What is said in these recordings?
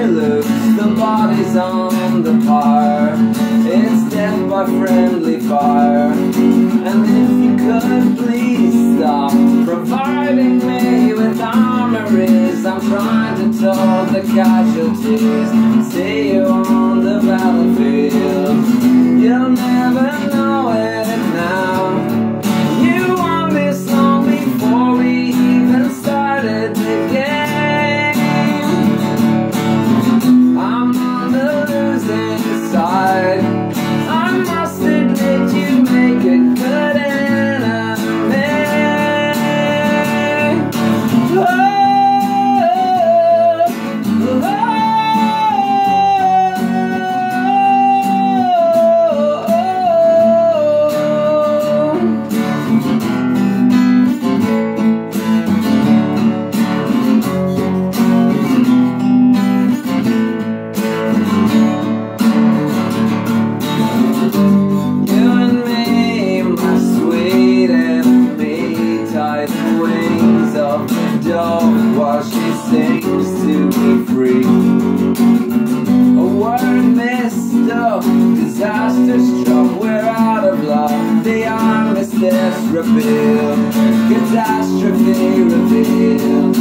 me loose, the body's on the pyre. It's death by friendly fire. And if you could please stop providing me with armories, I'm trying to toll the casualties. See you on Disasters Disaster struck, we're out of love The armistice revealed Catastrophe revealed.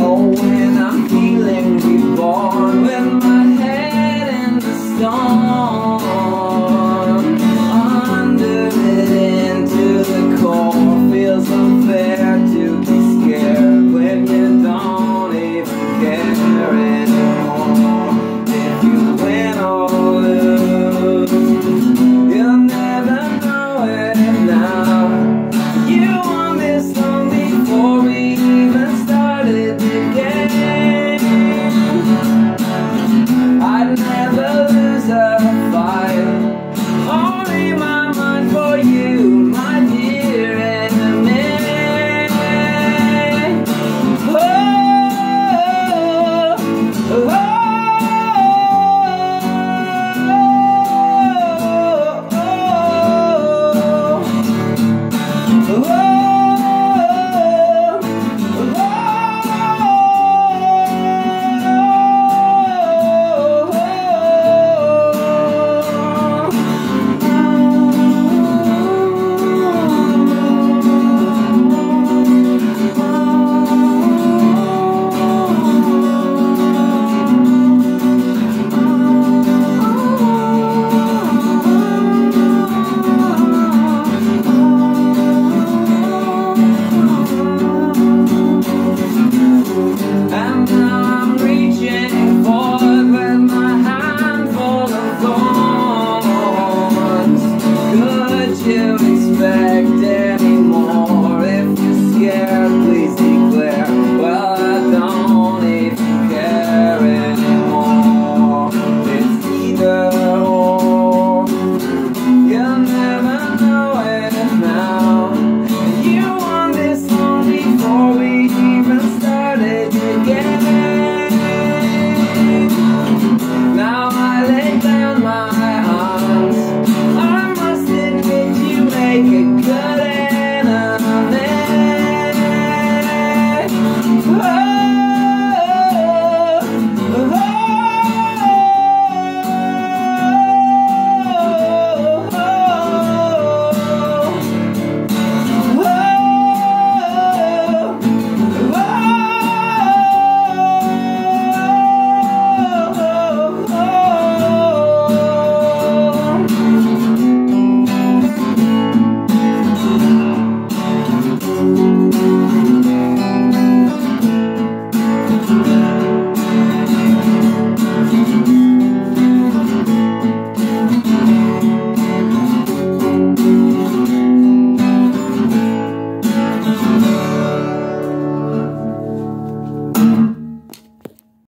Oh, when